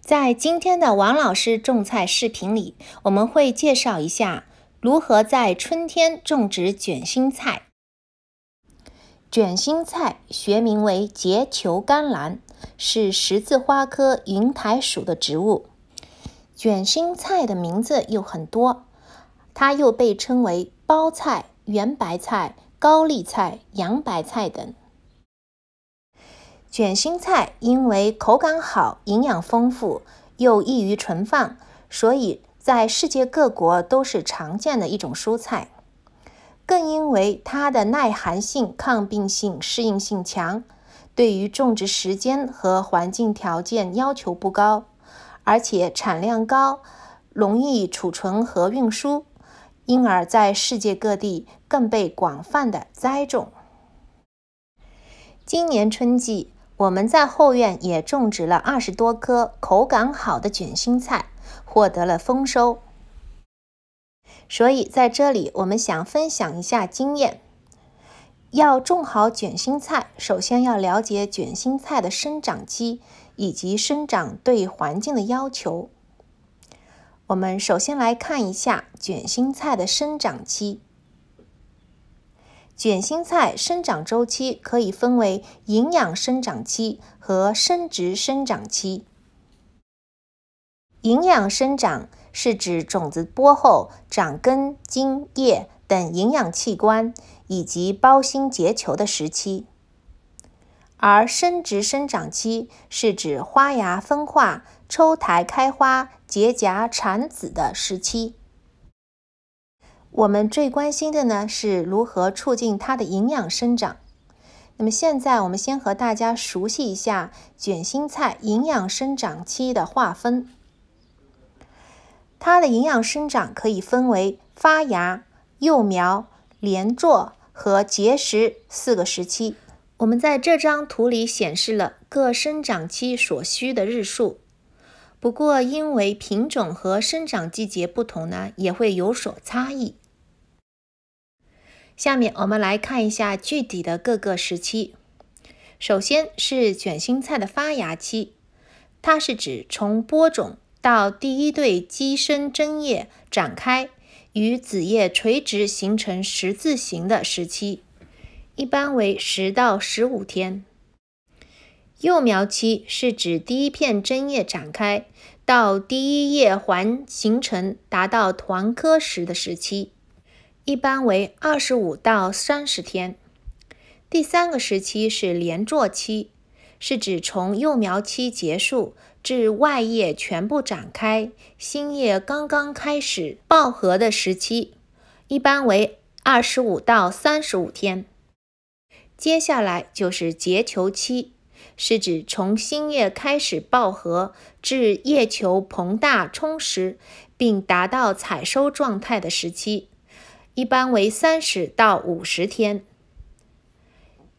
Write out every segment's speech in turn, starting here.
在今天的王老师种菜视频里，我们会介绍一下如何在春天种植卷心菜。卷心菜学名为结球甘蓝，是十字花科云台属的植物。卷心菜的名字有很多，它又被称为包菜、圆白菜、高丽菜、洋白菜等。卷心菜因为口感好、营养丰富，又易于存放，所以在世界各国都是常见的一种蔬菜。更因为它的耐寒性、抗病性、适应性强，对于种植时间和环境条件要求不高，而且产量高，容易储存和运输，因而在世界各地更被广泛的栽种。今年春季。我们在后院也种植了二十多棵口感好的卷心菜，获得了丰收。所以在这里，我们想分享一下经验。要种好卷心菜，首先要了解卷心菜的生长期以及生长对环境的要求。我们首先来看一下卷心菜的生长期。卷心菜生长周期可以分为营养生长期和生殖生长期。营养生长是指种子播后长根、茎、叶等营养器官以及胞心结球的时期，而生殖生长期是指花芽分化、抽苔开花、结荚产子的时期。我们最关心的呢是如何促进它的营养生长。那么现在我们先和大家熟悉一下卷心菜营养生长期的划分。它的营养生长可以分为发芽、幼苗、连坐和结实四个时期。我们在这张图里显示了各生长期所需的日数。不过因为品种和生长季节不同呢，也会有所差异。下面我们来看一下具体的各个时期。首先是卷心菜的发芽期，它是指从播种到第一对基生针叶展开，与子叶垂直形成十字形的时期，一般为十到十五天。幼苗期是指第一片针叶展开到第一叶环形成达到团颗时的时期。一般为二十五到三十天。第三个时期是连坐期，是指从幼苗期结束至外叶全部展开、新叶刚刚开始爆合的时期，一般为二十五到三十五天。接下来就是结球期，是指从新叶开始爆合至叶球膨大充实并达到采收状态的时期。一般为三十到五十天。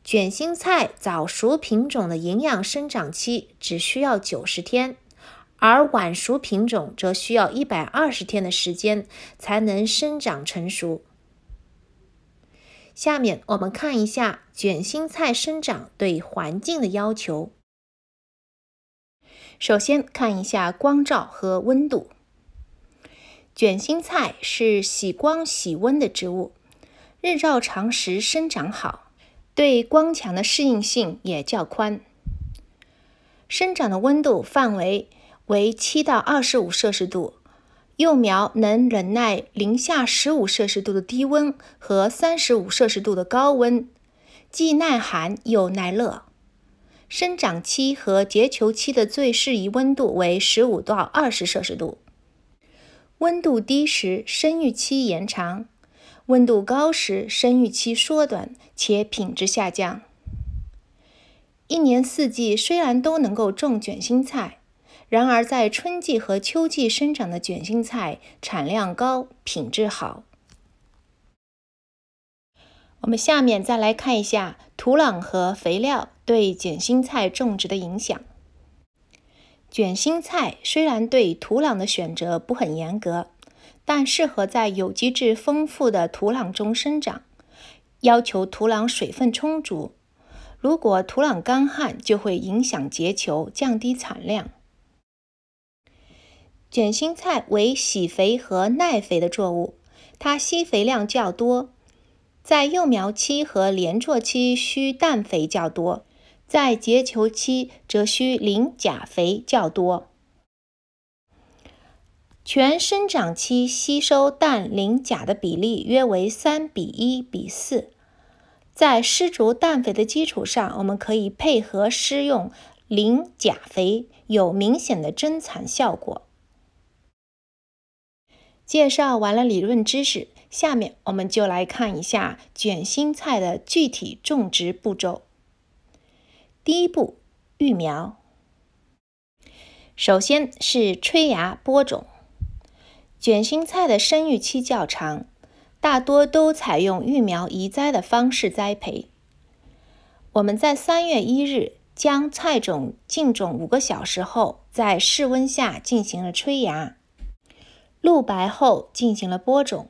卷心菜早熟品种的营养生长期只需要九十天，而晚熟品种则需要一百二十天的时间才能生长成熟。下面我们看一下卷心菜生长对环境的要求。首先看一下光照和温度。卷心菜是喜光喜温的植物，日照长时生长好，对光强的适应性也较宽。生长的温度范围为七到二十五摄氏度，幼苗能忍耐零下十五摄氏度的低温和三十五摄氏度的高温，既耐寒又耐热。生长期和结球期的最适宜温度为十五到二十摄氏度。温度低时，生育期延长；温度高时，生育期缩短且品质下降。一年四季虽然都能够种卷心菜，然而在春季和秋季生长的卷心菜产量高、品质好。我们下面再来看一下土壤和肥料对卷心菜种植的影响。卷心菜虽然对土壤的选择不很严格，但适合在有机质丰富的土壤中生长，要求土壤水分充足。如果土壤干旱，就会影响结球，降低产量。卷心菜为喜肥和耐肥的作物，它吸肥量较多，在幼苗期和连作期需氮肥较多，在结球期则需磷钾肥较多。全生长期吸收氮、磷、钾的比例约为三比一比四。在施足氮肥的基础上，我们可以配合施用磷钾肥，有明显的增产效果。介绍完了理论知识，下面我们就来看一下卷心菜的具体种植步骤。第一步，育苗。首先是催芽播种。卷心菜的生育期较长，大多都采用育苗移栽的方式栽培。我们在三月一日将菜种浸种五个小时后，在室温下进行了催芽。露白后进行了播种。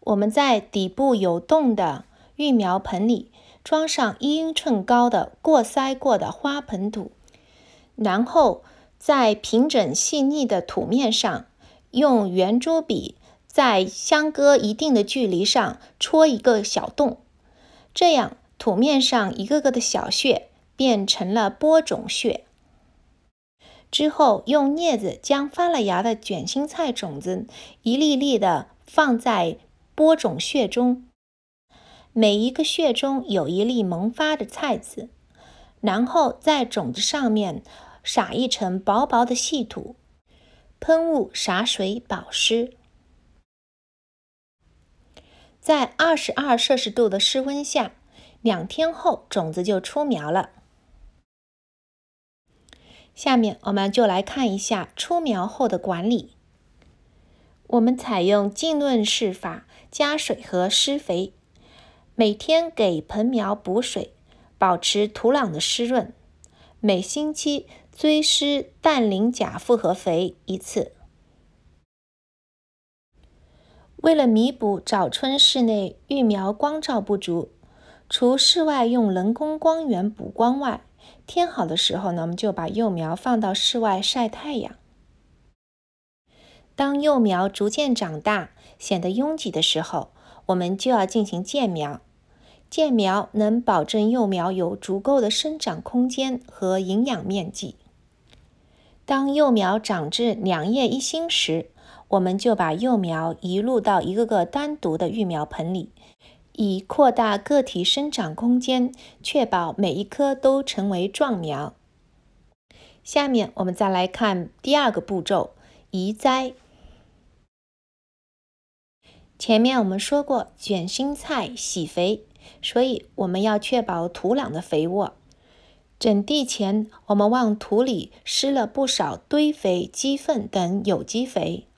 我们在底部有洞的育苗盆里装上一英寸高的过筛过的花盆土，然后在平整细腻的土面上用圆珠笔在相隔一定的距离上戳一个小洞，这样土面上一个个的小穴变成了播种穴。之后，用镊子将发了芽的卷心菜种子一粒粒的放在播种穴中，每一个穴中有一粒萌发的菜籽，然后在种子上面撒一层薄薄的细土，喷雾洒水保湿。在二十二摄氏度的室温下，两天后种子就出苗了。下面我们就来看一下出苗后的管理。我们采用浸润式法，加水和施肥，每天给盆苗补水，保持土壤的湿润。每星期追施氮磷钾复合肥一次。为了弥补早春室内育苗光照不足，除室外用人工光源补光外，天好的时候呢，我们就把幼苗放到室外晒太阳。当幼苗逐渐长大，显得拥挤的时候，我们就要进行间苗。间苗能保证幼苗有足够的生长空间和营养面积。当幼苗长至两叶一心时，我们就把幼苗移入到一个个单独的育苗盆里。以扩大个体生长空间，确保每一棵都成为壮苗。下面我们再来看第二个步骤：移栽。前面我们说过，卷心菜喜肥，所以我们要确保土壤的肥沃。整地前，我们往土里施了不少堆肥、鸡粪等有机肥。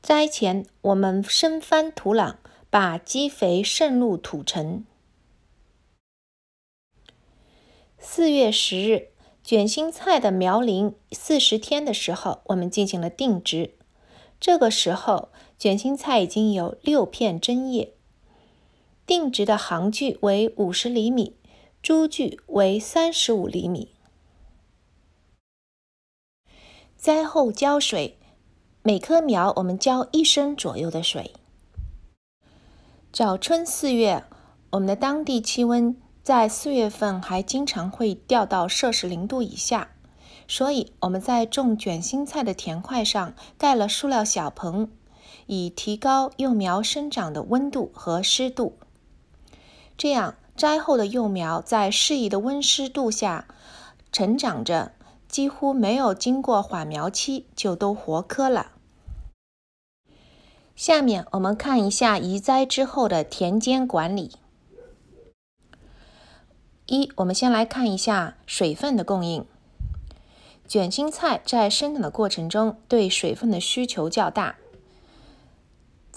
栽前，我们深翻土壤。把基肥渗入土层。四月十日，卷心菜的苗龄四十天的时候，我们进行了定植。这个时候，卷心菜已经有六片针叶。定植的行距为五十厘米，株距为三十五厘米。栽后浇水，每棵苗我们浇一升左右的水。早春四月，我们的当地气温在四月份还经常会掉到摄氏零度以下，所以我们在种卷心菜的田块上盖了塑料小棚，以提高幼苗生长的温度和湿度。这样，栽后的幼苗在适宜的温湿度下成长着，几乎没有经过缓苗期就都活棵了。下面我们看一下移栽之后的田间管理。一，我们先来看一下水分的供应。卷心菜在生长的过程中对水分的需求较大，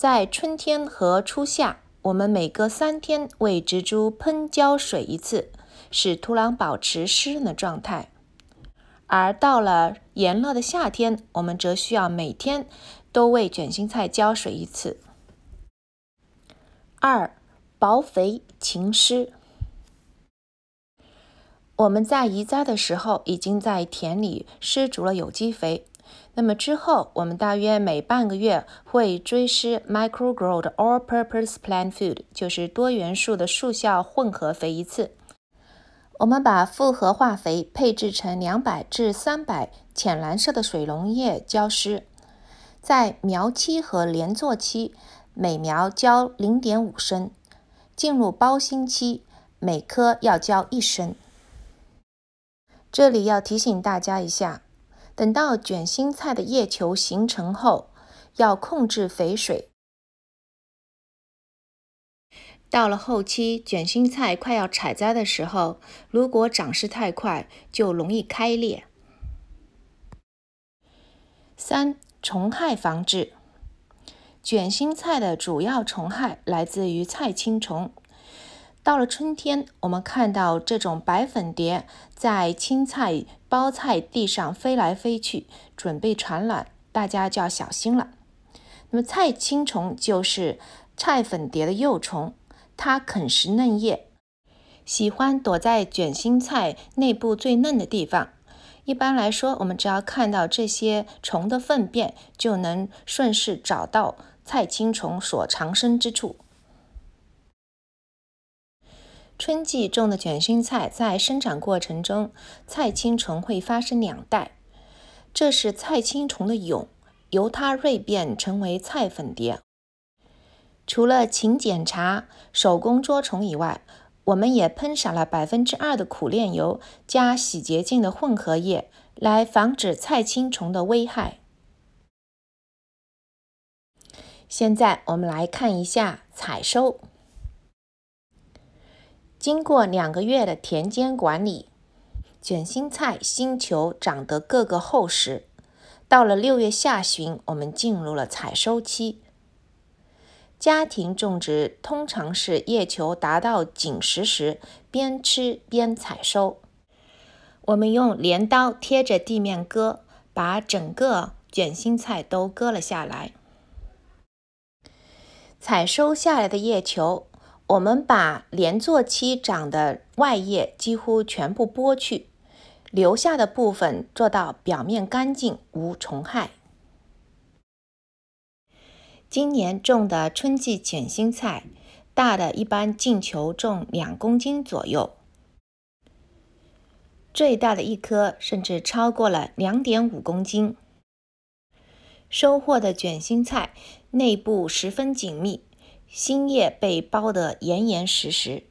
在春天和初夏，我们每隔三天为植株喷浇水一次，使土壤保持湿润的状态。而到了炎热的夏天，我们则需要每天。都为卷心菜浇水一次。二、薄肥勤施。我们在移栽的时候，已经在田里施足了有机肥。那么之后，我们大约每半个月会追施 Microgrow 的 All-Purpose Plant Food，就是多元素的速效混合肥一次。我们把复合化肥配置成两百至三百浅蓝色的水溶液浇施，在苗期和连作期，每苗浇零点五升；进入包心期，每棵要浇一升。这里要提醒大家一下。等到卷心菜的叶球形成后，要控制肥水。到了后期，卷心菜快要采摘的时候，如果长势太快，就容易开裂。三、虫害防治。卷心菜的主要虫害来自于菜青虫。到了春天，我们看到这种白粉蝶在青菜、包菜地上飞来飞去，准备产卵，大家就要小心了。那么，菜青虫就是菜粉蝶的幼虫，它啃食嫩叶，喜欢躲在卷心菜内部最嫩的地方。一般来说，我们只要看到这些虫的粪便，就能顺势找到菜青虫所藏身之处。春季种的卷心菜在生长过程中，菜青虫会发生两代，这是菜青虫的蛹，由它蜕变成为菜粉蝶。除了勤检查、手工捉虫以外，我们也喷洒了百分之二的苦楝油加洗洁精的混合液，来防止菜青虫的危害。现在我们来看一下采收。经过两个月的田间管理，卷心菜星球长得个个厚实。到了六月下旬，我们进入了采收期。家庭种植通常是叶球达到紧实时，边吃边采收。我们用镰刀贴着地面割，把整个卷心菜都割了下来。采收下来的叶球。我们把连作期长的外叶几乎全部剥去，留下的部分做到表面干净无虫害。今年种的春季卷心菜，大的一般净球重两公斤左右，最大的一颗甚至超过了两点五公斤。收获的卷心菜内部十分紧密。新叶被包得严严实实，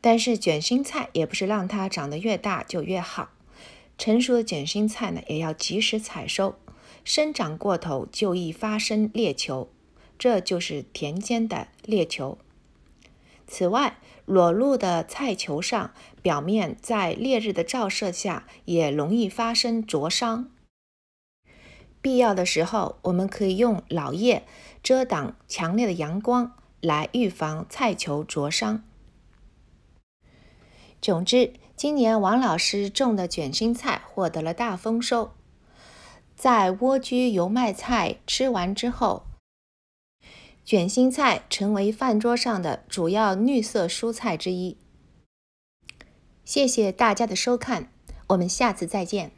但是卷心菜也不是让它长得越大就越好。成熟的卷心菜呢，也要及时采收，生长过头就易发生裂球，这就是田间的裂球。此外，裸露的菜球上表面在烈日的照射下也容易发生灼伤。必要的时候，我们可以用老叶遮挡强烈的阳光，来预防菜球灼伤。总之，今年王老师种的卷心菜获得了大丰收。在莴苣油麦菜吃完之后，卷心菜成为饭桌上的主要绿色蔬菜之一。谢谢大家的收看，我们下次再见。